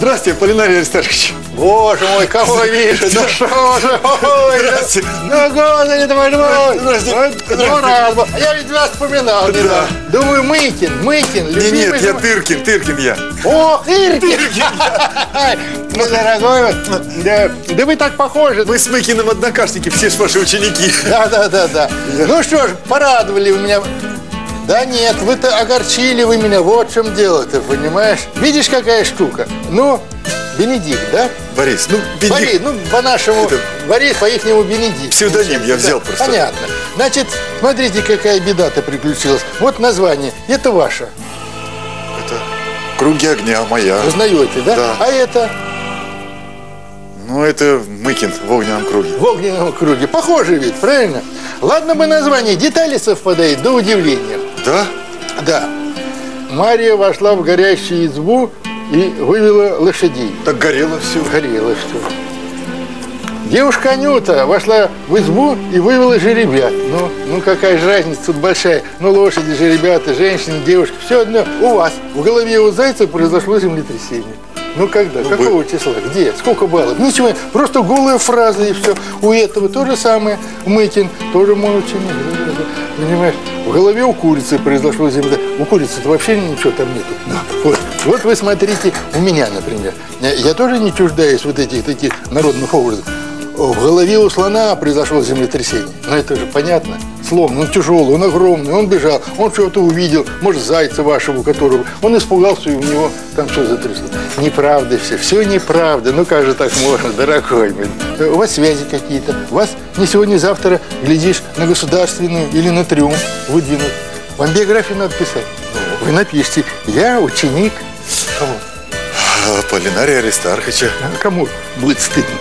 Здравствуйте, Полинарий Аристархович. Боже мой, кого вижу, ну что же, ой, Здравствуйте. ну господи ты мой ну раз, был. я ведь вас вспоминал, Да. раз. думаю, Мыкин, Мыкин, Не, нет, же я Тыркин, Тыркин я. О, Иркин! Ну, дорогой, да, да вы так похожи. Мы с Мыкиным однокашники, все ж ваши ученики. Да, да, да, да. Ну что ж, порадовали вы меня. Да нет, вы-то огорчили вы меня, вот в чем дело-то, понимаешь? Видишь, какая штука? Ну, Бенедикт, да? Борис, ну, Борис, Бенедикт, ну, по-нашему, Это- Борис, по-ихнему Бенедикт. Псевдоним я взял Да, просто. Понятно. Значит, смотрите, какая беда-то приключилась. Вот название, это ваше. это круги огня моя. Узнаете, да? Да. А это Ну, это Мыкин в огненном круге. в огненном круге. Похоже ведь, правильно? Ладно бы название, детали совпадают до удивления. Да? Да. Мария вошла в горящую избу и вывела лошадей. Так горело все. Горело что. Девушка Анюта вошла в избу и вывела жеребят. Ну, ну какая же разница тут большая. Ну, лошади, жеребята, женщины, девушки, все одно. У вас в голове у зайца произошло землетрясение. Ну когда? Какого числа? Где? Сколько баллов? Ничего, просто голая фраза и все. У этого то же самое. Мыкин тоже ученик. Понимаешь? В голове у курицы произошло землетрясение. У курицы-то вообще ничего там нету. Вот. вот вы смотрите, у меня, например. Я, я тоже не чуждаюсь вот этих таких народных образов. В голове у слона произошло землетрясение. Ну это же понятно. Слон, он тяжелый, он огромный, он бежал, он что-то увидел, может, зайца вашего, которого. Он испугался, и у него там все затряслось. Неправда все, все неправда. Ну как же так можно, дорогой мой? У вас связи какие-то. Вас не сегодня, завтра, глядишь, на государственную или на триумф выдвинут. Вам биографию надо писать. Вы напишите, я ученик. Кого? Полинария Аристарховича. А Кому будет стыдно?